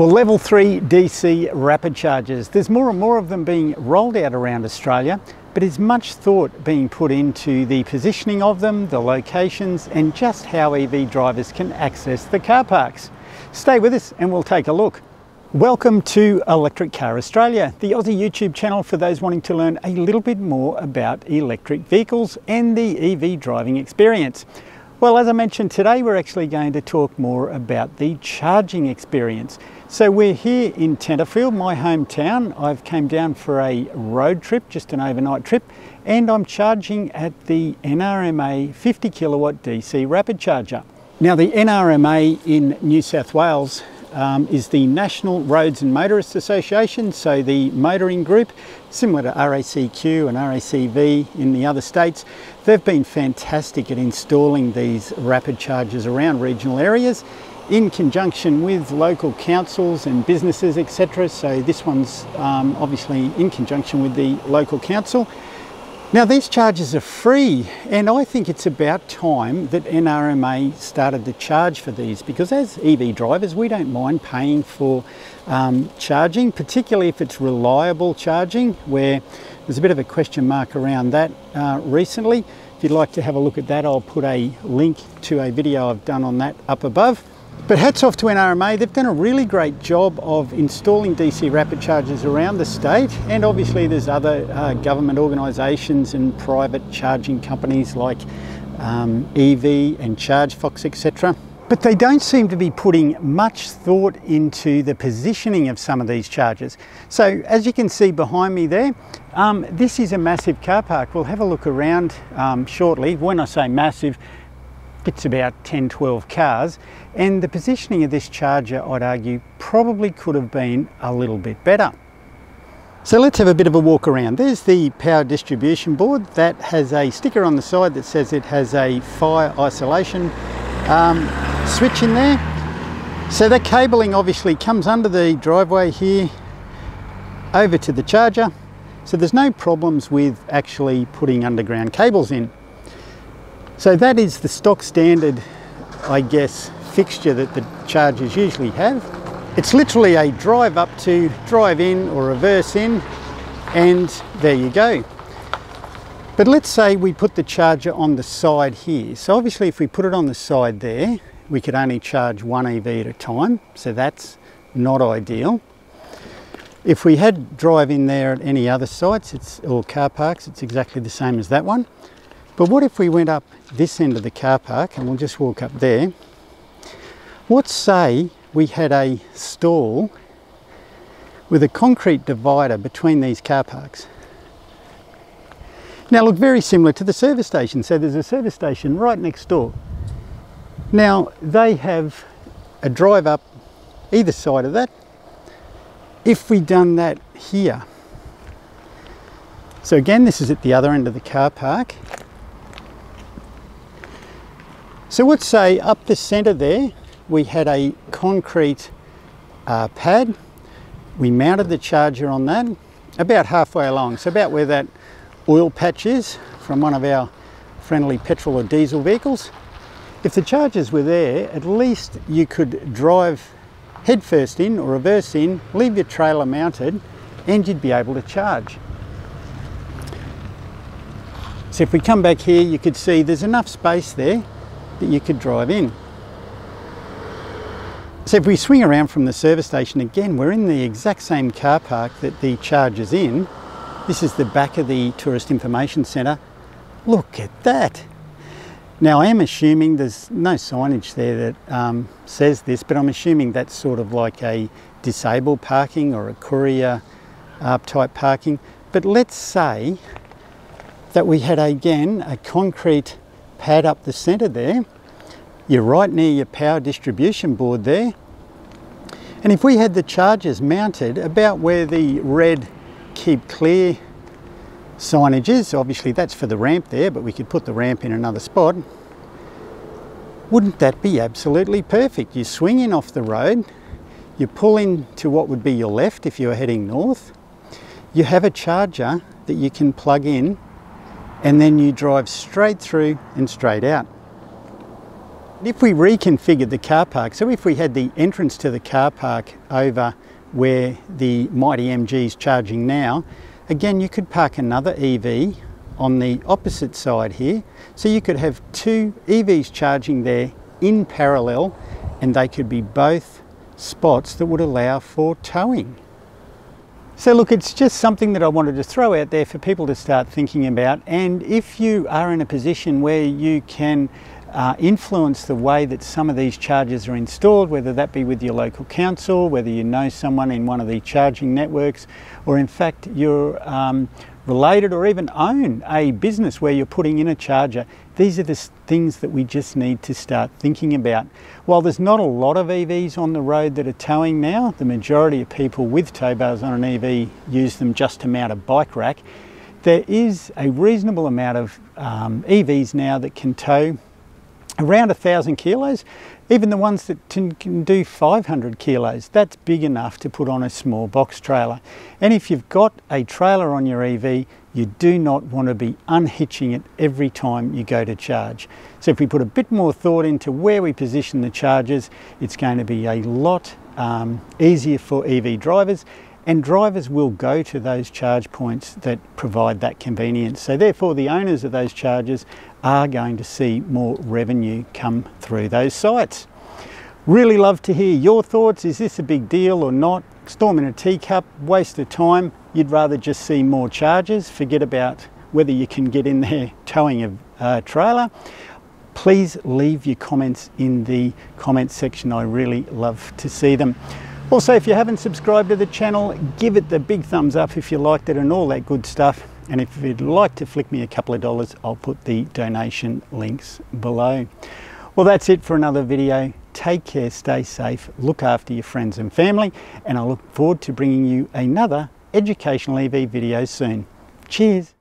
Well, level 3 DC rapid chargers, there's more and more of them being rolled out around Australia, but is much thought being put into the positioning of them, the locations, and just how EV drivers can access the car parks. Stay with us and we'll take a look. Welcome to Electric Car Australia, the Aussie YouTube channel for those wanting to learn a little bit more about electric vehicles and the EV driving experience. Well, as I mentioned today, we're actually going to talk more about the charging experience. So we're here in Tenterfield, my hometown. I've came down for a road trip, just an overnight trip, and I'm charging at the NRMA 50 kilowatt DC rapid charger. Now the NRMA in New South Wales um, is the National Roads and Motorists Association, so the motoring group, similar to RACQ and RACV in the other states. They've been fantastic at installing these rapid chargers around regional areas in conjunction with local councils and businesses, etc. So this one's um, obviously in conjunction with the local council. Now these charges are free and I think it's about time that NRMA started to charge for these because as EV drivers we don't mind paying for um, charging, particularly if it's reliable charging where there's a bit of a question mark around that uh, recently. If you'd like to have a look at that I'll put a link to a video I've done on that up above. But hats off to NRMA, they've done a really great job of installing DC rapid chargers around the state and obviously there's other uh, government organisations and private charging companies like um, Evie and ChargeFox etc. But they don't seem to be putting much thought into the positioning of some of these chargers. So as you can see behind me there, um, this is a massive car park. We'll have a look around um, shortly. When I say massive, it's about 10, 12 cars. And the positioning of this charger, I'd argue, probably could have been a little bit better. So let's have a bit of a walk around. There's the power distribution board that has a sticker on the side that says it has a fire isolation um, switch in there. So that cabling obviously comes under the driveway here over to the charger. So there's no problems with actually putting underground cables in. So that is the stock standard, I guess, fixture that the chargers usually have. It's literally a drive up to drive in or reverse in and there you go. But let's say we put the charger on the side here. So obviously if we put it on the side there, we could only charge one EV at a time. So that's not ideal. If we had drive in there at any other sites it's, or car parks, it's exactly the same as that one. But what if we went up this end of the car park and we'll just walk up there. Let's say we had a stall with a concrete divider between these car parks. Now look very similar to the service station. So there's a service station right next door. Now they have a drive up either side of that. If we done that here, so again this is at the other end of the car park so let's say up the center there, we had a concrete uh, pad. We mounted the charger on that about halfway along. So about where that oil patch is from one of our friendly petrol or diesel vehicles. If the chargers were there, at least you could drive headfirst in or reverse in, leave your trailer mounted, and you'd be able to charge. So if we come back here, you could see there's enough space there that you could drive in. So if we swing around from the service station again, we're in the exact same car park that the charge is in. This is the back of the Tourist Information Centre. Look at that. Now I am assuming there's no signage there that um, says this, but I'm assuming that's sort of like a disabled parking or a courier uh, type parking. But let's say that we had again a concrete pad up the centre there. You're right near your power distribution board there. And if we had the chargers mounted about where the red keep clear signage is, obviously that's for the ramp there, but we could put the ramp in another spot. Wouldn't that be absolutely perfect? You swing in off the road, you pull in to what would be your left if you were heading north. You have a charger that you can plug in and then you drive straight through and straight out. If we reconfigured the car park, so if we had the entrance to the car park over where the Mighty MG is charging now, again you could park another EV on the opposite side here. So you could have two EVs charging there in parallel and they could be both spots that would allow for towing. So look, it's just something that I wanted to throw out there for people to start thinking about. And if you are in a position where you can uh, influence the way that some of these chargers are installed, whether that be with your local council, whether you know someone in one of the charging networks, or in fact you're um, related or even own a business where you're putting in a charger, these are the things that we just need to start thinking about. While there's not a lot of EVs on the road that are towing now, the majority of people with tow bars on an EV use them just to mount a bike rack. There is a reasonable amount of um, EVs now that can tow around a thousand kilos even the ones that can do 500 kilos, that's big enough to put on a small box trailer. And if you've got a trailer on your EV, you do not want to be unhitching it every time you go to charge. So if we put a bit more thought into where we position the chargers, it's going to be a lot um, easier for EV drivers and drivers will go to those charge points that provide that convenience. So therefore the owners of those chargers are going to see more revenue come through those sites. Really love to hear your thoughts. Is this a big deal or not? Storm in a teacup, waste of time. You'd rather just see more chargers, forget about whether you can get in there towing a uh, trailer. Please leave your comments in the comments section. I really love to see them. Also, if you haven't subscribed to the channel, give it the big thumbs up if you liked it and all that good stuff. And if you'd like to flick me a couple of dollars, I'll put the donation links below. Well, that's it for another video. Take care, stay safe, look after your friends and family, and I look forward to bringing you another educational EV video soon. Cheers.